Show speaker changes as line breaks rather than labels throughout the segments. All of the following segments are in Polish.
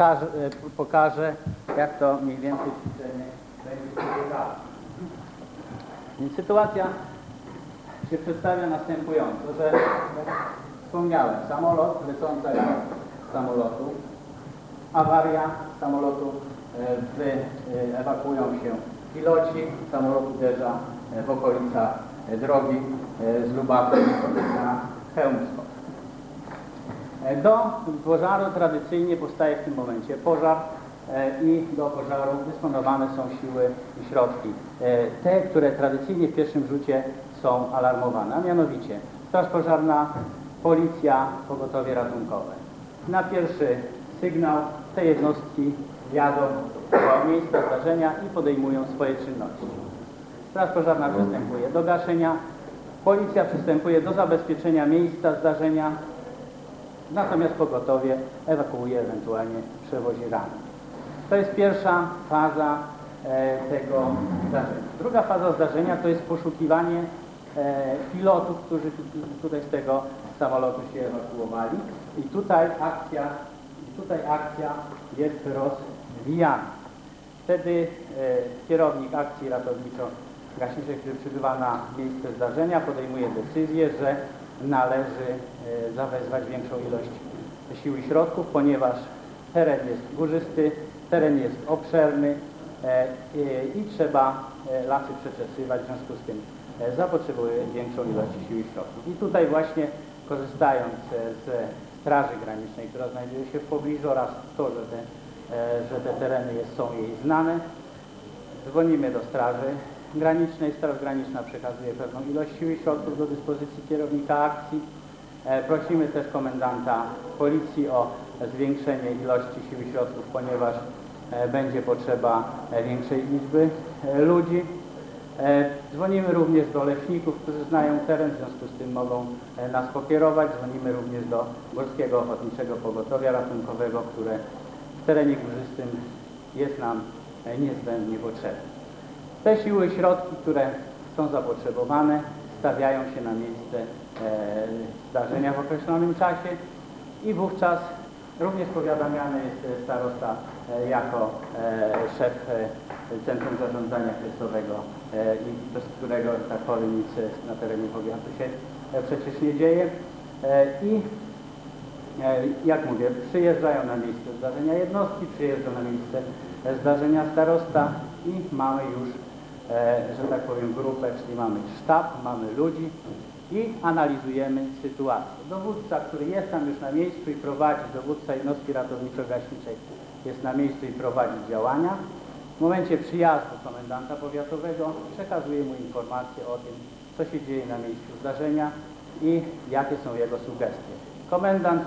każe, e, pokażę, jak to mniej więcej ćwiczenie będzie przebiegało. Więc sytuacja się przedstawia następująco, że jak wspomniałem, samolot, lecąca z samolotu, awaria samolotu, e, wy, e, ewakuują się piloci, samolot uderza w okolicach drogi z Lubawy na Chełmsko. E, Do pożaru tradycyjnie powstaje w tym momencie pożar e, i do pożaru dysponowane są siły i środki. E, Te, które tradycyjnie w pierwszym rzucie są alarmowane, a mianowicie Straż Pożarna, Policja, Pogotowie Ratunkowe. Na pierwszy sygnał te jednostki jadą do miejsca zdarzenia i podejmują swoje czynności. Straż Pożarna przystępuje do gaszenia, Policja przystępuje do zabezpieczenia miejsca zdarzenia, natomiast pogotowie ewakuuje, ewentualnie przewozi rannych. To jest pierwsza faza e, tego zdarzenia. Druga faza zdarzenia to jest poszukiwanie e, pilotów, którzy tu- tutaj z tego samolotu się ewakuowali i tutaj akcja, i tutaj akcja jest rozwijana. Wtedy e, kierownik akcji ratowniczo-gaśniczej, który przybywa na miejsce zdarzenia, podejmuje decyzję, że należy e, zawezwać większą ilość sił i środków, ponieważ teren jest górzysty, teren jest obszerny e, i, trzeba e, lasy przeczesywać, w związku z tym zapotrzebuje większą ilość sił i środków. I tutaj właśnie korzystając z Straży Granicznej, która znajduje się w pobliżu oraz to, że te, że te tereny są jej znane, Dzwonimy do Straży Granicznej. Straż Graniczna przekazuje pewną ilość sił i środków do dyspozycji kierownika akcji. E, Prosimy też komendanta policji o zwiększenie ilości sił i środków, ponieważ e, będzie potrzeba e, większej liczby ludzi. Dzwonimy również do leśników, którzy znają teren, w związku z tym mogą nas pokierować. Dzwonimy również do Górskiego Ochotniczego Pogotowia Ratunkowego, które w terenie górzystym jest nam niezbędnie potrzebne. Te siły środki, które są zapotrzebowane, stawiają się na miejsce e, zdarzenia w określonym czasie i wówczas również powiadamiany jest e, starosta e, jako szef Centrum Zarządzania Kryzysowego i bez którego, tak powiem, nic na terenie powiatu się przecież nie dzieje. I jak mówię, przyjeżdżają na miejsce zdarzenia jednostki, przyjeżdża na miejsce zdarzenia starosta i mamy już, że tak powiem, grupę, czyli mamy sztab, mamy ludzi i analizujemy sytuację. Dowódca, który jest tam już na miejscu i prowadzi, dowódca jednostki ratowniczo-gaśniczej jest na miejscu i prowadzi działania. W momencie przyjazdu komendanta powiatowego przekazuje mu informacje o tym, co się dzieje na miejscu zdarzenia i jakie są jego sugestie. Komendant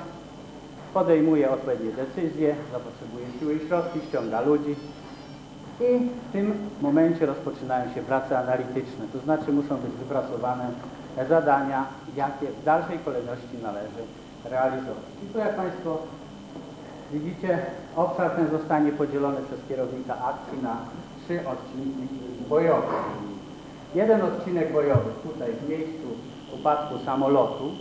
podejmuje odpowiednie decyzje, zapotrzebuje siły i środki, ściąga ludzi i w tym momencie rozpoczynają się prace analityczne, to znaczy muszą być wypracowane zadania, jakie w dalszej kolejności należy realizować. I tu jak Państwo widzicie, obszar ten zostanie podzielony przez kierownika akcji na trzy odcinki bojowe. Jeden odcinek bojowy tutaj w miejscu upadku samolotu,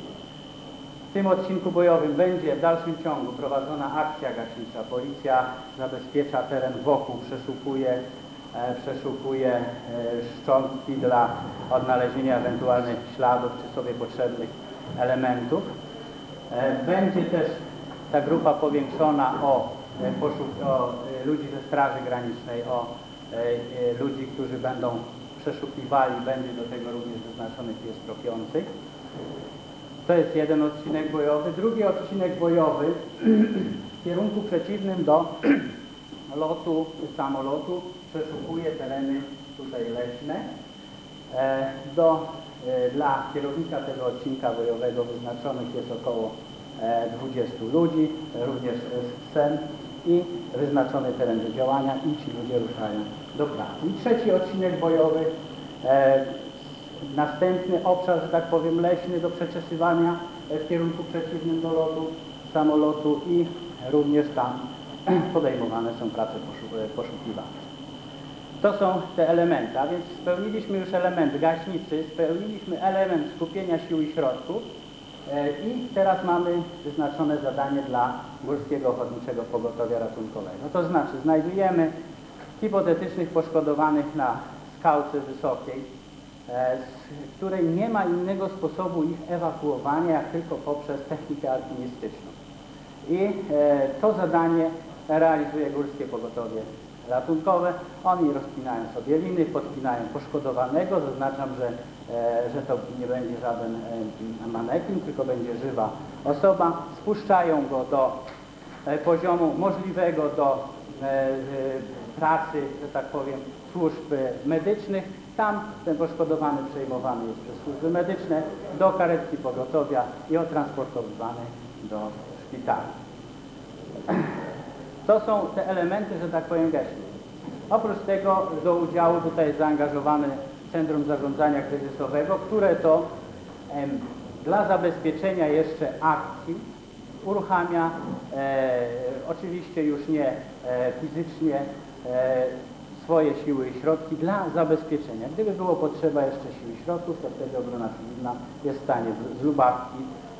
w tym odcinku bojowym będzie w dalszym ciągu prowadzona akcja gaśnicza. Policja zabezpiecza teren wokół, przeszukuje, e, przeszukuje e, szczątki dla odnalezienia ewentualnych śladów czy sobie potrzebnych elementów. E, Będzie też ta grupa powiększona o, e, poszuk- o e, ludzi ze Straży Granicznej, o e, ludzi, którzy będą przeszukiwali. Będzie do tego również wyznaczony pies tropiący. To jest jeden odcinek bojowy. Drugi odcinek bojowy w kierunku przeciwnym do lotu samolotu przeszukuje tereny tutaj leśne. E, Do, e, dla kierownika tego odcinka bojowego wyznaczonych jest około e, 20 ludzi, również e, sen i wyznaczony teren do działania i ci ludzie ruszają do pracy. I trzeci odcinek bojowy e, następny obszar, że tak powiem, leśny do przeczesywania w kierunku przeciwnym do lotu samolotu i również tam podejmowane są prace e, poszukiwawcze. To są te elementy, a więc spełniliśmy już element gaśnicy, spełniliśmy element skupienia sił i środków E, I teraz mamy wyznaczone zadanie dla Górskiego Ochotniczego Pogotowia Ratunkowego. To znaczy znajdujemy hipotetycznych poszkodowanych na skałce wysokiej, z której nie ma innego sposobu ich ewakuowania, jak tylko poprzez technikę alpinistyczną. I e, to zadanie realizuje Górskie Pogotowie Ratunkowe. Oni rozpinają sobie liny, podpinają poszkodowanego. Zaznaczam, że, e, że to nie będzie żaden e, manekin, tylko będzie żywa osoba. Spuszczają go do e, poziomu możliwego do e, e, pracy, że tak powiem, służb e, medycznych. Tam ten poszkodowany przejmowany jest przez służby medyczne do karetki pogotowia i otransportowywany do szpitala. To są te elementy, że tak powiem, gestu. Oprócz tego do udziału tutaj jest zaangażowane Centrum Zarządzania Kryzysowego, które to em, dla zabezpieczenia jeszcze akcji uruchamia e, oczywiście już nie e, fizycznie e, swoje siły i środki dla zabezpieczenia. Gdyby było potrzeba jeszcze sił i środków, to wtedy obrona cywilna jest w stanie z- Lubawki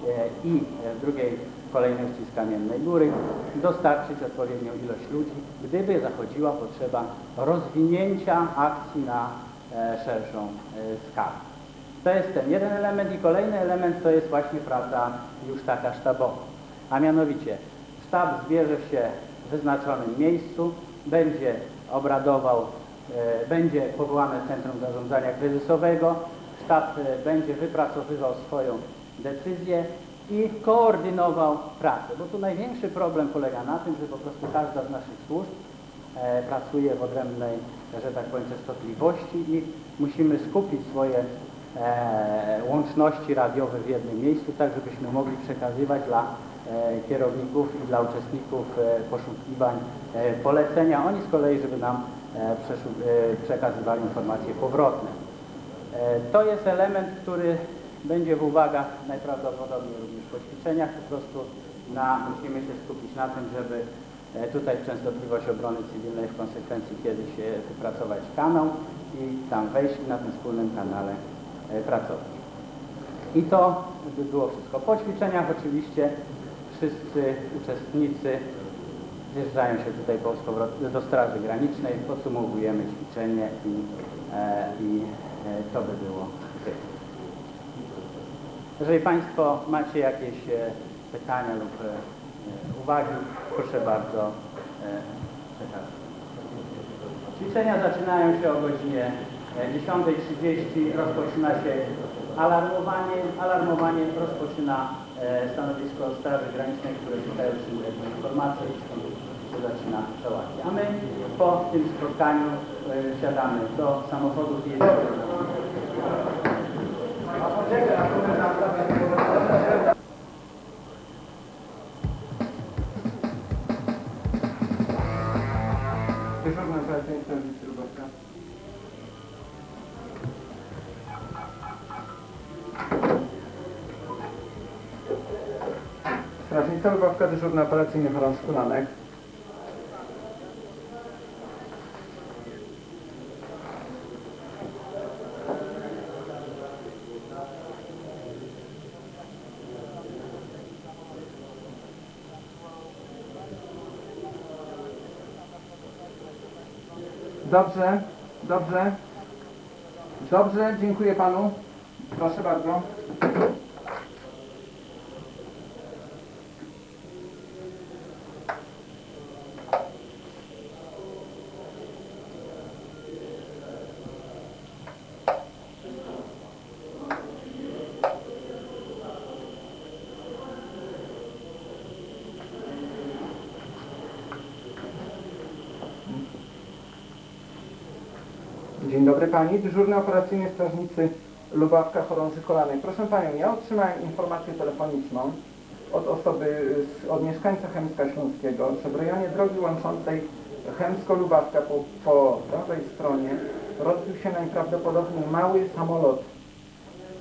e, i e, drugiej kolejności z Kamiennej Góry dostarczyć odpowiednią ilość ludzi, gdyby zachodziła potrzeba rozwinięcia akcji na e, szerszą skalę. To jest ten jeden element i kolejny element to jest właśnie praca już taka sztabowa. A mianowicie sztab zbierze się w wyznaczonym miejscu, będzie obradował, e, będzie powołane Centrum Zarządzania Kryzysowego, sztab e, będzie wypracowywał swoją decyzję i koordynował pracę. Bo tu największy problem polega na tym, że po prostu każda z naszych służb e, pracuje w odrębnej, że tak powiem, częstotliwości i musimy skupić swoje łączności radiowe w jednym miejscu, tak żebyśmy mogli przekazywać dla kierowników i dla uczestników e, poszukiwań e, polecenia. Oni z kolei, żeby nam e, e, przekazywali informacje powrotne. E, To jest element, który będzie w uwagach najprawdopodobniej również po ćwiczeniach. Po prostu na, musimy się skupić na tym, żeby e, tutaj częstotliwość obrony cywilnej w konsekwencji kiedyś e, wypracować kanał i tam wejść na tym wspólnym kanale e, pracować. I to by było wszystko. Po ćwiczeniach oczywiście wszyscy uczestnicy zjeżdżają się tutaj do Straży Granicznej, podsumowujemy ćwiczenie i, e, i e, to by było. Jeżeli Państwo macie jakieś e, pytania lub uwagi, proszę bardzo. Ćwiczenia zaczynają się o godzinie e, 10.30, rozpoczyna się alarmowanie. Alarmowanie rozpoczyna stanowisko Straży Granicznej, które tutaj otrzymuje tę informację i stąd się zaczyna przełazi. A my po tym spotkaniu e, wsiadamy do samochodów i jedziemy.
Strażnica Lubawka, dyżurna operacyjny chorąż kulanek. Dobrze, dobrze. Dobrze, dziękuję panu. Proszę bardzo. Dzień dobry Pani. Dyżurny operacyjny strażnicy Lubawka Chorąży Kolanej. Proszę Panią, ja otrzymałem informację telefoniczną od osoby, od mieszkańca Chemska Śląskiego, że w rejonie drogi łączącej Chemsko-Lubawka po, po prawej stronie rozbił się najprawdopodobniej mały samolot.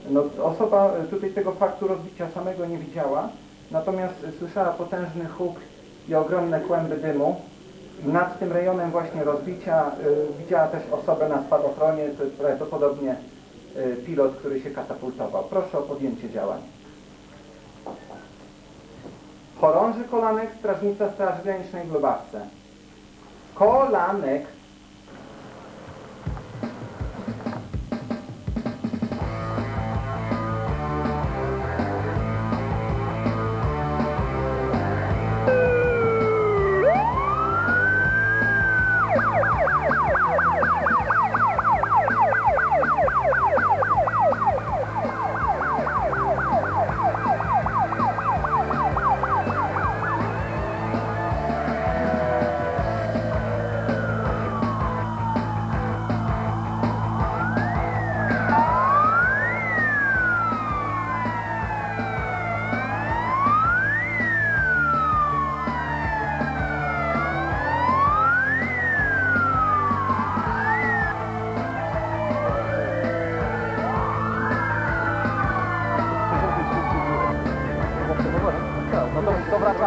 No, osoba tutaj tego faktu rozbicia samego nie widziała, natomiast słyszała potężny huk i ogromne kłęby dymu. Nad tym rejonem właśnie rozbicia y, widziała też osobę na spadochronie, to jest prawdopodobnie y, pilot, który się katapultował. Proszę o podjęcie działań. Chorąży Kolanek, Strażnica Straży Granicznej w Lubawce. Kolanek.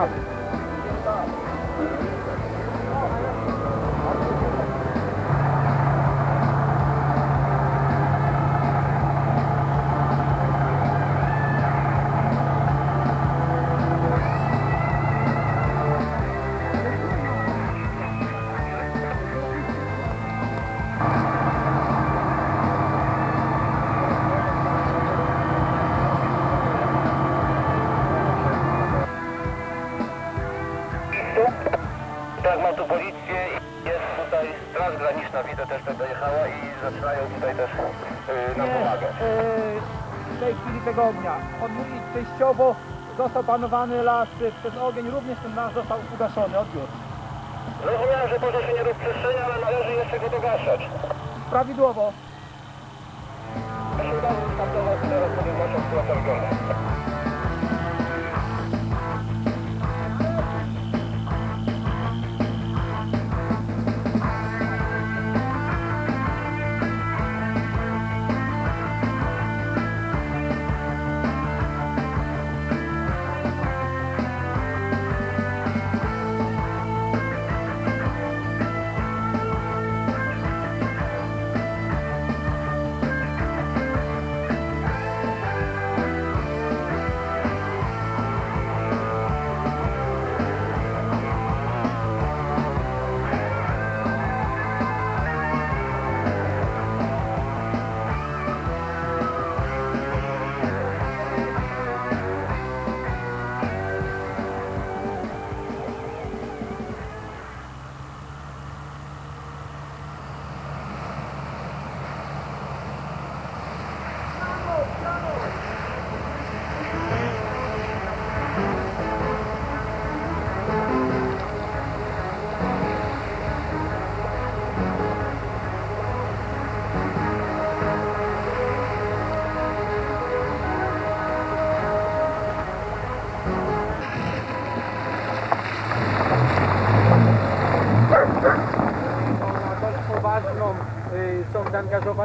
To
zaczynają tutaj też yy, nam pomagać.
e, w tej chwili tego ognia. On mówi częściowo został panowany las przez ogień, również ten las został ugaszony, odbiór.
Zrozumiałem, że pożar się nie rozprzestrzenia, ale należy jeszcze go dogaszać.
Prawidłowo.
Ja się udało wystartować i teraz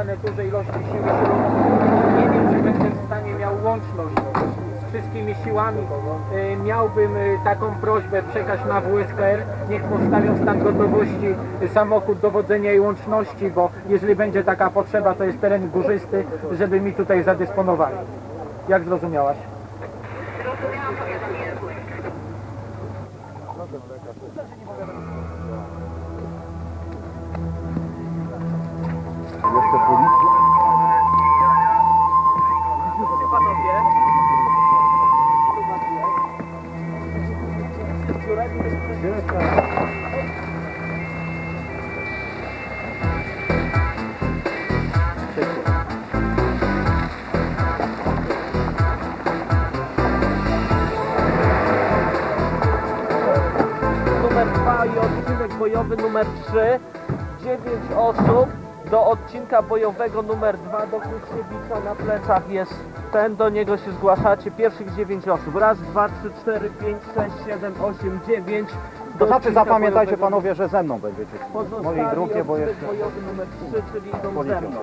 zaangażowane duże ilości sił. Nie wiem, czy będę w stanie miał łączność z wszystkimi siłami. Y, Miałbym y, taką prośbę przekaz na WSKR, niech postawią stan gotowości samochód dowodzenia i łączności, bo jeżeli będzie taka potrzeba, to jest teren górzysty, żeby mi tutaj zadysponowali. Jak zrozumiałaś? Panowie, numer 2 i odcinek bojowy numer 3. 9 osób do odcinka bojowego numer 2 do Kruszkiewicza na plecach jest ten, do niego się zgłaszacie. Pierwszych 9 osób. Raz, dwa, trzy, cztery, pięć, sześć, siedem, osiem, dziewięć.
To znaczy zapamiętajcie panowie, że ze mną będziecie. W mojej grupie, bo jeszcze...
bojowy numer 3, czyli idą ze mną.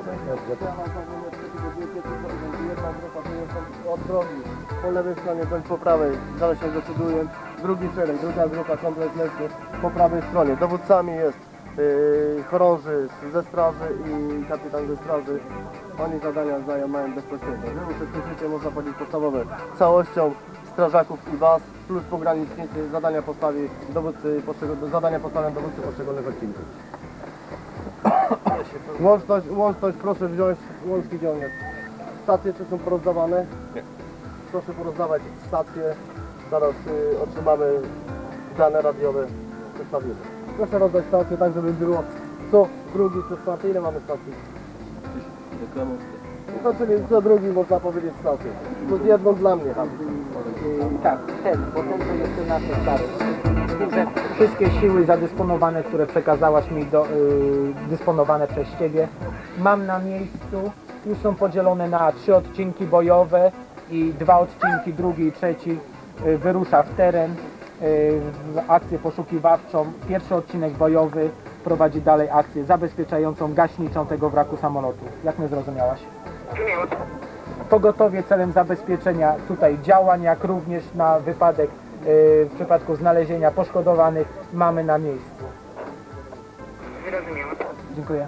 Od drogi, po lewej stronie bądź po prawej, zależy się decyduję. Drugi szereg, druga grupa, leśny po prawej stronie. Dowódcami jest chorąży z- ze straży i kapitan ze straży. Oni zadania znają, mają bezpośrednio. Wy uczestniczycie, można powiedzieć, podstawowe całością strażaków i was, plus pogranicznicy, zadania postawi dowódcy, zadania postawią dowódcy poszczególnych odcinków. Łączność, łączność, proszę wziąć łączki działania. Stacje czy są porozdawane? Nie. Proszę porozdawać stacje, zaraz y, otrzymamy dane radiowe, przedstawimy. Proszę rozdać stacje tak, żeby było co drugi, co czwarty, ile mamy stacji? No czyli co drugi można powiedzieć stację. Plus jedną dla mnie. tam.
Tak, ten, bo ten to jest ten nasz stary. Wszystkie siły zadysponowane, które przekazałaś mi, do, yy, dysponowane przez Ciebie, mam na miejscu, już są podzielone na trzy odcinki bojowe i dwa odcinki, drugi i trzeci yy, wyrusza w teren akcję poszukiwawczą. Pierwszy odcinek bojowy prowadzi dalej akcję zabezpieczającą, gaśniczą tego wraku samolotu. Jak mnie zrozumiałaś? pogotowie celem zabezpieczenia tutaj działań, jak również na wypadek y, w przypadku znalezienia poszkodowanych mamy na miejscu. Dziękuję.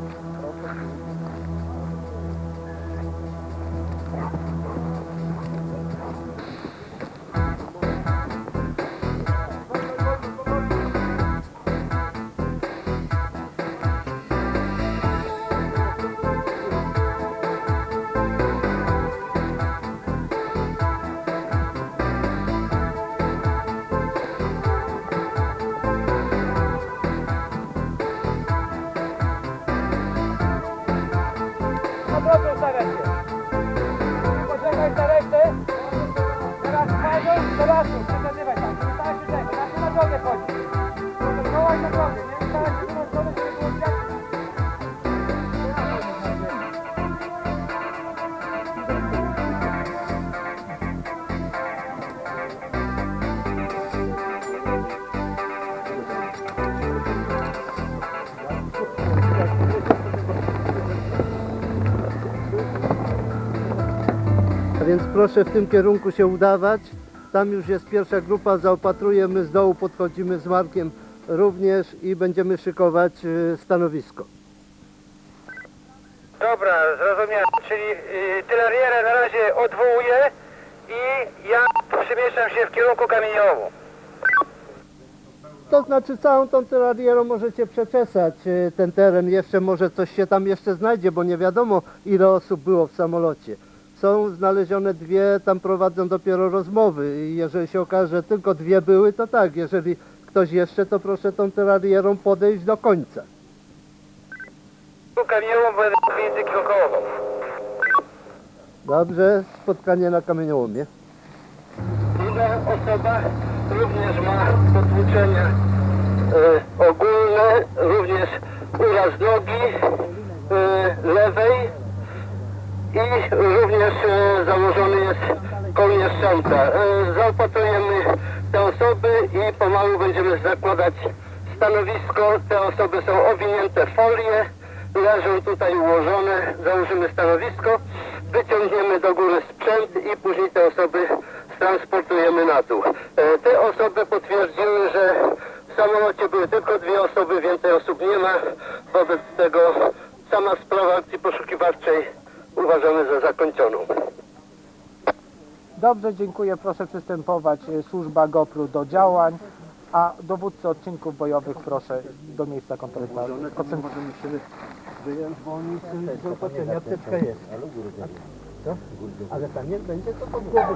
więc proszę w tym kierunku się udawać. Tam już jest pierwsza grupa, zaopatrujemy z dołu, podchodzimy z Markiem również i będziemy szykować y, stanowisko.
Dobra, zrozumiałem. Czyli y, tylarierę na razie odwołuję i ja przemieszczam się w kierunku kamieniołu.
To znaczy całą tą terarierą możecie przeczesać y, ten teren, jeszcze może coś się tam jeszcze znajdzie, bo nie wiadomo ile osób było w samolocie. Są znalezione dwie, tam prowadzą dopiero rozmowy i jeżeli się okaże, że tylko dwie były, to tak, jeżeli ktoś jeszcze, to proszę tą terarierą podejść do końca. Dobrze, spotkanie na kamieniołomie.
Druga osoba również ma potłuczenia e, ogólne, również uraz nogi e, lewej i również e, założony jest kołnierz szanta. E, zaopatrujemy te osoby i pomału będziemy zakładać stanowisko. Te osoby są owinięte folię, leżą tutaj ułożone, założymy stanowisko, wyciągniemy do góry sprzęt i później te osoby transportujemy na dół. E, Te osoby potwierdziły, że w samolocie były tylko dwie osoby, więcej osób nie ma. Wobec tego sama sprawa akcji poszukiwawczej uważamy za zakończoną.
Dobrze, dziękuję. Proszę przystępować. Służba GoPro do działań, a dowódcy odcinków bojowych proszę do miejsca kontroli.
Ale tam nie będzie, to pod głowę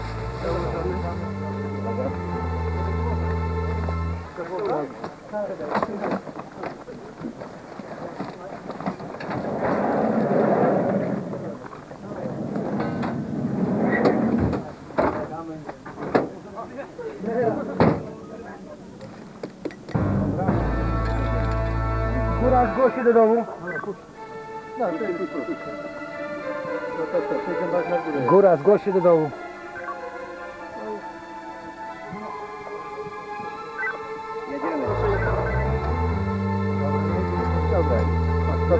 Góra zgłoś się do domu. Góra zgłoś się do domu.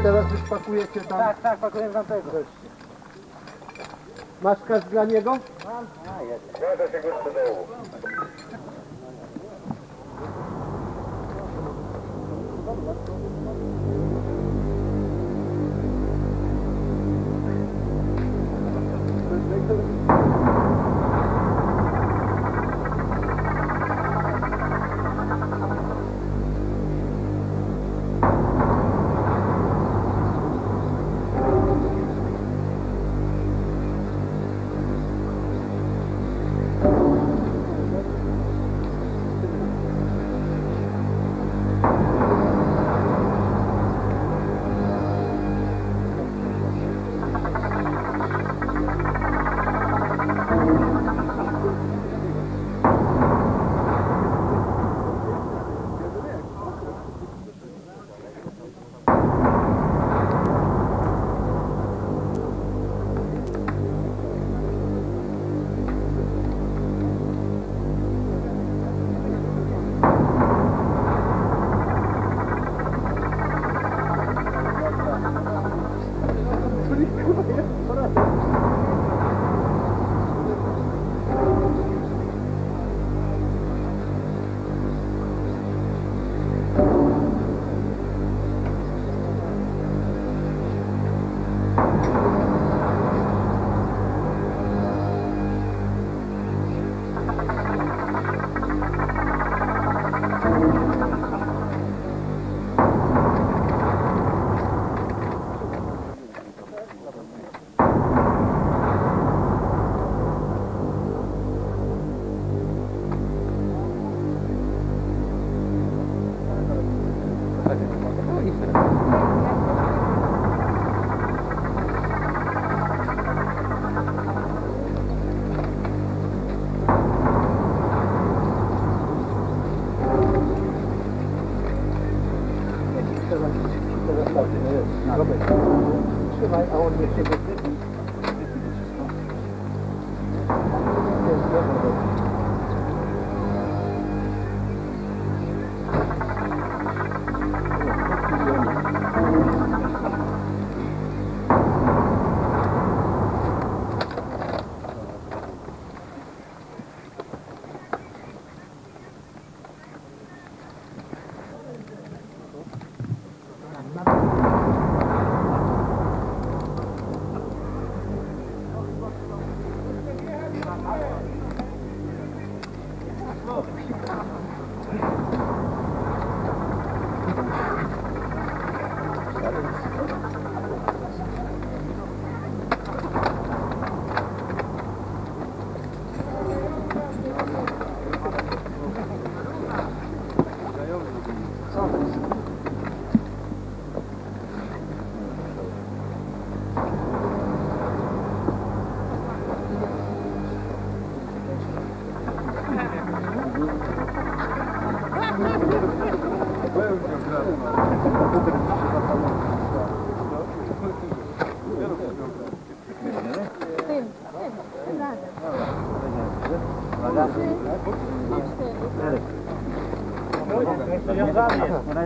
Teraz już pakujecie tam.
Tak, tak, pakuję wam tego.
Masz kask dla niego? Trzymaj,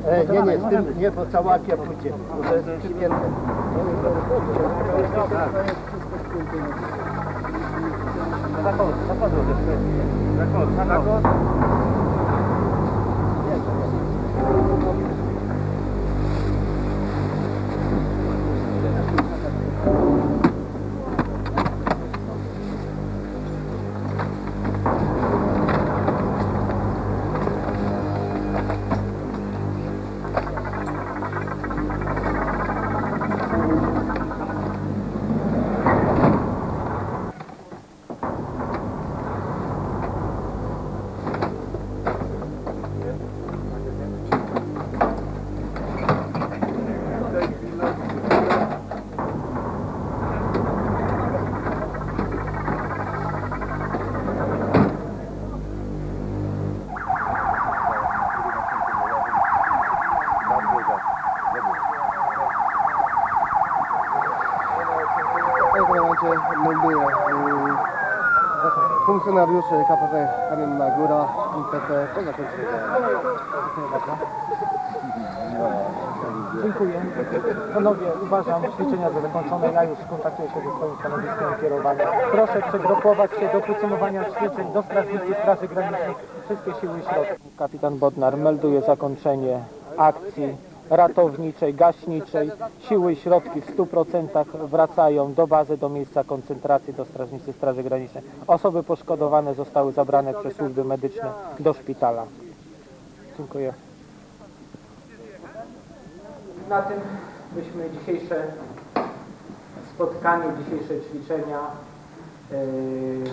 E, nie, nie, z tym nie, bo cała akcja pójdzie. bo To jest przypięte.
Funkcjonariuszy KPP Kamienna Góra, IPT po zakończeniu działania.
Dziękuję. Panowie, uważam ćwiczenia za zakończone. Ja już kontaktuję się ze swoim stanowiskiem kierowania. Proszę przegrupować się do podsumowania ćwiczeń do Strażnicy Straży Granicznej. Wszystkie siły i środki. Kapitan Bodnar melduje zakończenie akcji ratowniczej, gaśniczej. Siły i środki w 100% wracają do bazy, do miejsca koncentracji, do Strażnicy Straży Granicznej. Osoby poszkodowane zostały zabrane przez służby medyczne do szpitala. Dziękuję. Na tym byśmy dzisiejsze spotkanie, dzisiejsze ćwiczenia yy,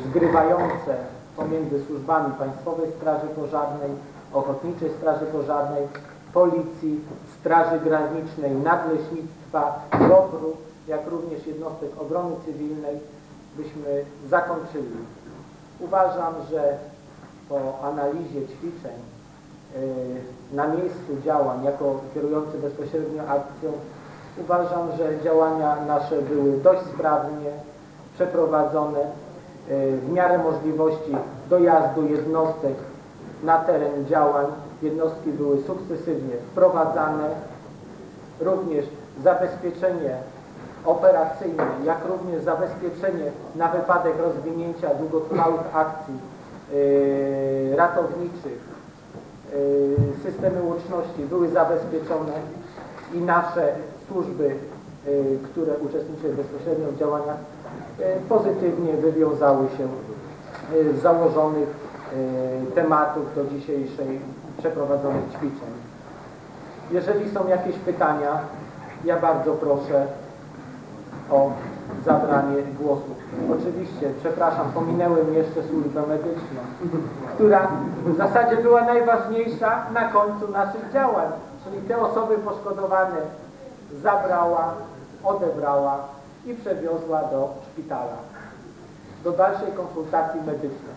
zgrywające pomiędzy służbami Państwowej Straży Pożarnej, Ochotniczej Straży Pożarnej, Policji, Straży Granicznej, Nadleśnictwa, GOPR-u, jak również jednostek obrony cywilnej byśmy zakończyli. Uważam, że po analizie ćwiczeń yy, na miejscu działań jako kierujący bezpośrednio akcją uważam, że działania nasze były dość sprawnie przeprowadzone yy, w miarę możliwości dojazdu jednostek na teren działań. Jednostki były sukcesywnie wprowadzane. Również zabezpieczenie operacyjne, jak również zabezpieczenie na wypadek rozwinięcia długotrwałych akcji yy, ratowniczych Yy, systemy łączności były zabezpieczone i nasze służby, yy, które uczestniczyły bezpośrednio w działaniach, yy, pozytywnie wywiązały się yy, z założonych yy, tematów do dzisiejszej przeprowadzonych ćwiczeń. Jeżeli są jakieś pytania, ja bardzo proszę o zabranie głosu. Oczywiście, przepraszam, pominęłem jeszcze służbę medyczną, która w zasadzie była najważniejsza na końcu naszych działań, czyli te osoby poszkodowane zabrała, odebrała i przewiozła do szpitala do dalszej konsultacji medycznej.